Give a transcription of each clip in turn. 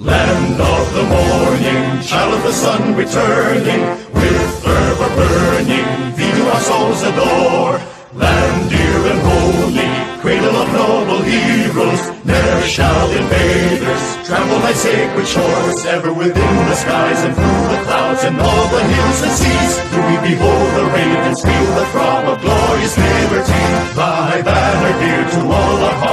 Land of the morning, child of the sun returning, with fervor burning, thee do our souls adore. Land dear and holy, cradle of noble heroes, ne'er shall invaders trample thy sacred shores. Ever within the skies and through the clouds and all the hills and seas, do we behold the ravens feel the throb of glorious liberty. Thy banner dear to all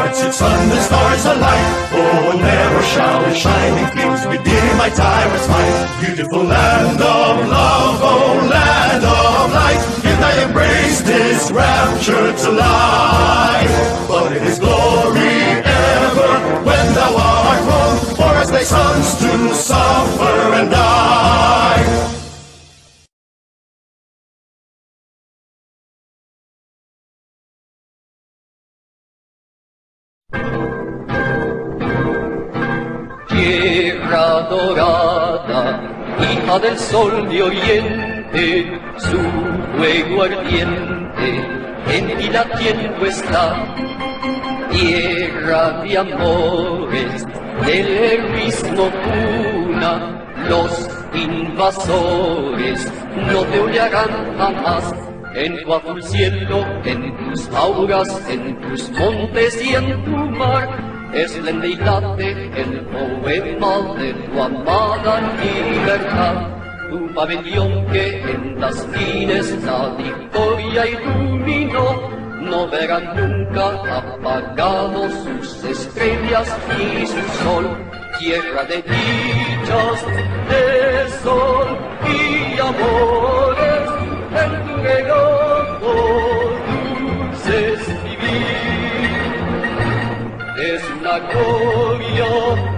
hearts, its sun and stars alike. Oh, never shall its shining flames redeem my tyrant's might. Beautiful land of love, oh land of light, in thy embrace this rapture to lie. But it is glory Tierra dorada, hija del sol de oriente, su fuego ardiente en ti latiendo está. Tierra de amores, del heroísmo cuna, los invasores no te hollarán jamás. En tu azul cielo, en tus auras, en tus montes y en tu mar, esplende el poema de tu amada libertad. Tu pabellón que en las fines la victoria iluminó, no verán nunca apagados sus estrellas y su sol. Tierra de dichas, de sol y amores, tu regazo dulces vivir. Es una gloria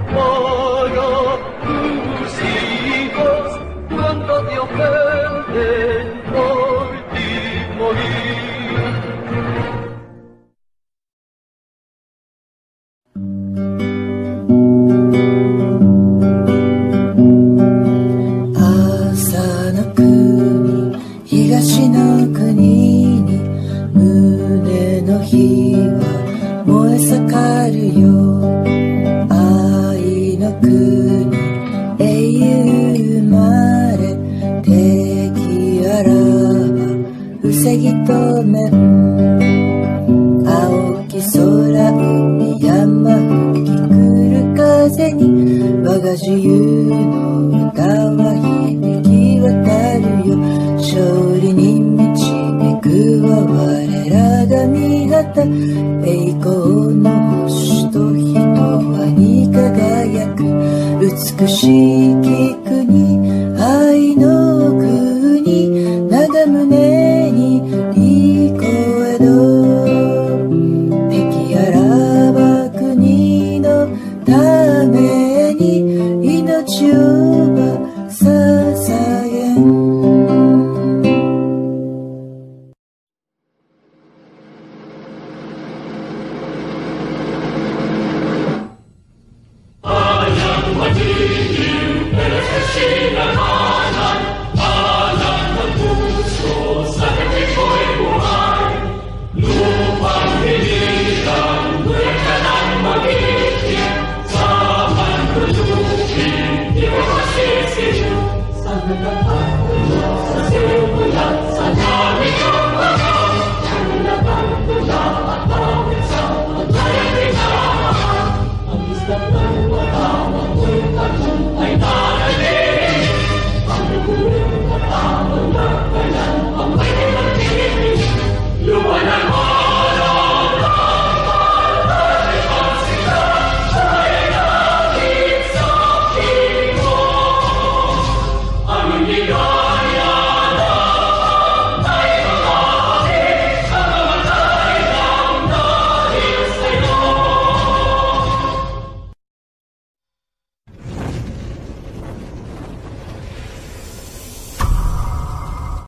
国に胸の火は燃え盛るよ。愛の国英雄生まれ敵あらば防ぎ止めた栄光の星と人はに輝く。美しい国愛の国長胸にいいのど。敵あらば国のために命を